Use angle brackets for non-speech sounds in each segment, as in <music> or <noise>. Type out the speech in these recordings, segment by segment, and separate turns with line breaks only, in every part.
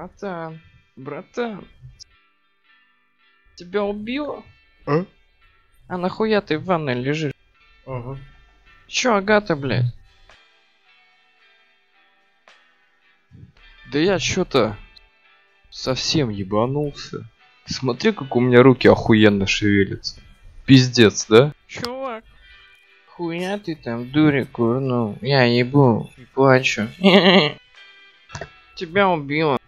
Братан, братан. Тебя убило?
А?
А нахуя ты в ванной лежишь?
Ага.
Чё, Агата, блядь? Да я чё-то совсем ебанулся. Смотри, как у меня руки охуенно шевелятся. Пиздец, да? Чувак, хуя ты там дури курнул. Я ебу и плачу. <laughs> Тебя убило.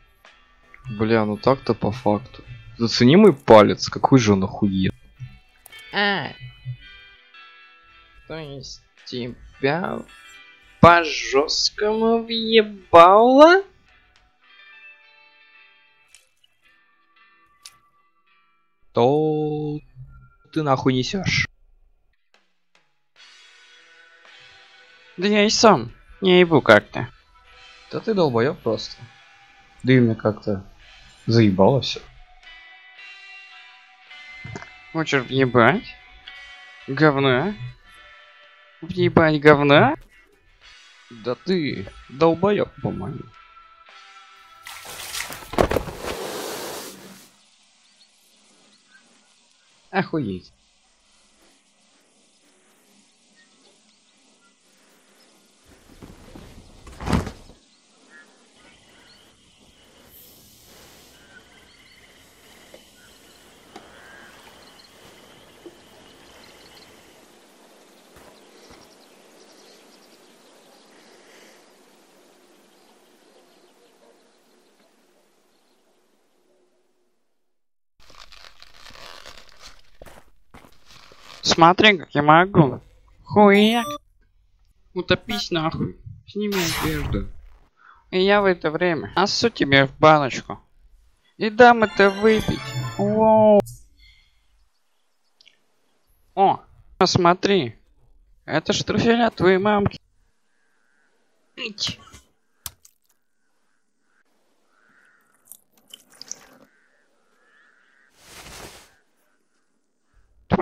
Бля, ну так-то по факту. Зацени мой палец, какой же он охуен. А, то есть тебя по жесткому въебало? То ты нахуй несешь. Да я и сам не ебу как-то. Да ты долбоёб просто. Да и мне как-то заебало все. Хочешь въебать? Говна? Въебать говна? Да ты долбоёб, по-моему. Охуеть. Смотри, как я могу. Хуяк. Утопись нахуй. Сними одежду. И я в это время осу тебе в баночку. И дам это выпить. Воу. О, посмотри. Это ж труфеля твоей мамки. Ить.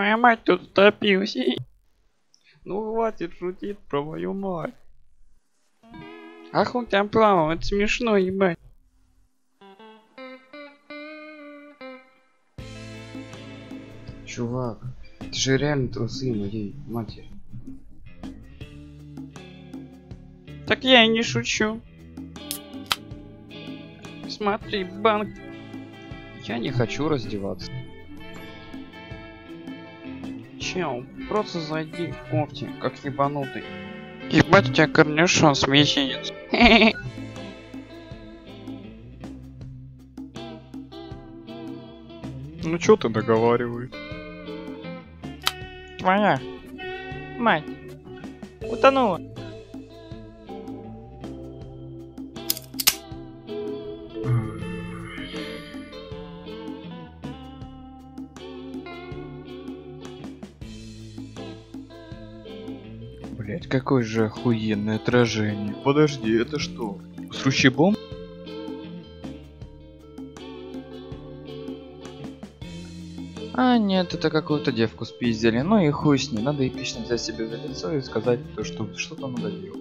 Твоя мать тут утопилась. Ну хватит шутить про мою мать. Ах он там плавал, это смешно, ебать. Чувак, ты же реально трусы моей матери. Так я и не шучу. Смотри, банк. Я не хочу раздеваться. Чел, просто зайди в кофте, как ебанутый. Ебать у тебя корнюшон с мизинец. <laughs>
Ну чё ты договариваешь?
Твоя мать утонула. Блять, какое же охуенное отражение.
Подожди, это что? С ручебом?
А нет, это какую-то девку спиздили. Ну и хуй с ней. Надо эпично взять себе за лицо и сказать, то, что что-то надо делать.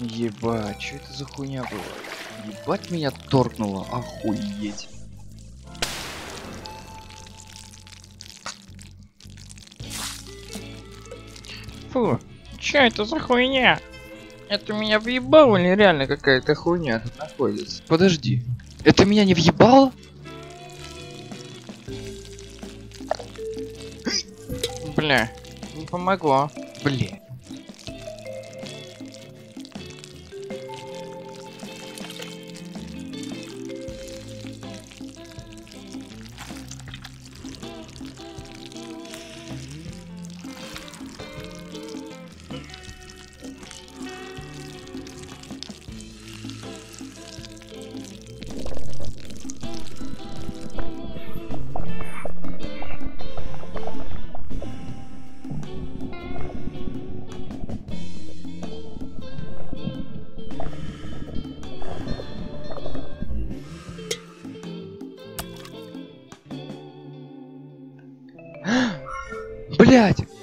Ебать, что это за хуйня была? Ебать меня торкнуло, охуеть. Фу, что это за хуйня? Это меня въебало или реально какая-то хуйня тут находится? Подожди, это меня не въебало? Бля, не помогло. Бля.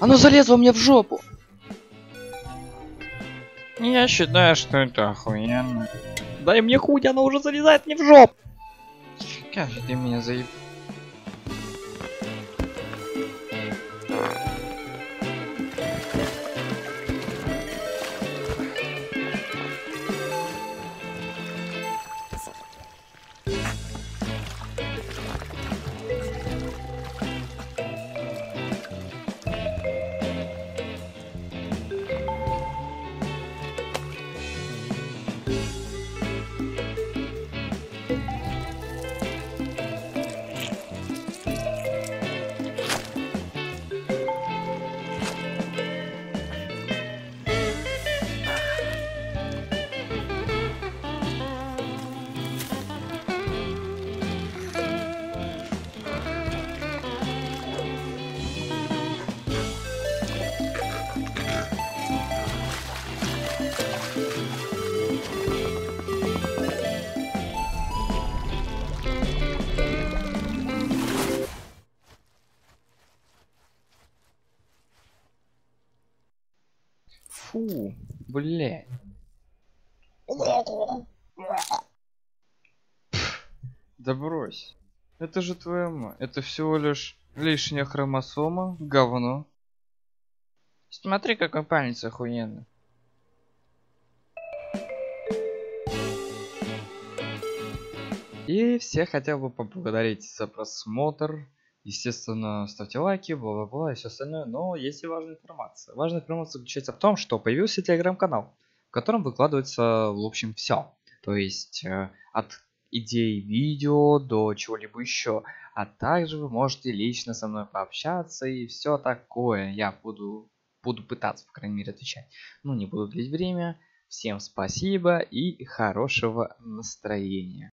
Оно залезло мне в жопу.
Я считаю, что это охуенно.
Дай мне хуй, оно уже залезает мне в жопу.
Как же ты меня заеб...
Фу, блядь.
Да брось. Это же твоя мать. Это всего лишь лишняя хромосома, говно. Смотри, какой палец охуенный. И всех хотел бы поблагодарить за просмотр. Естественно, ставьте лайки, бла-бла-бла и все остальное. Но есть и важная информация. Важная информация заключается в том, что появился телеграм-канал, в котором выкладывается, в общем, все. То есть э, от идей видео до чего-либо еще. А также вы можете лично со мной пообщаться и все такое. Я буду, буду пытаться, по крайней мере, отвечать. Ну, не буду длить время. Всем спасибо и хорошего настроения.